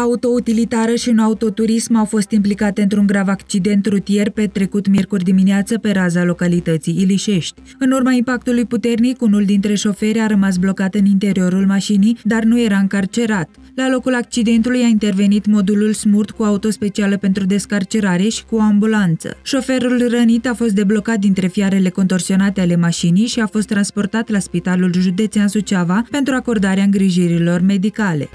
autoutilitară și un autoturism au fost implicate într-un grav accident rutier petrecut miercuri dimineață pe raza localității Ilișești. În urma impactului puternic, unul dintre șoferi a rămas blocat în interiorul mașinii, dar nu era încarcerat. La locul accidentului a intervenit modulul smurt cu auto specială pentru descarcerare și cu o ambulanță. Șoferul rănit a fost deblocat dintre fiarele contorsionate ale mașinii și a fost transportat la Spitalul Județean Suceava pentru acordarea îngrijirilor medicale.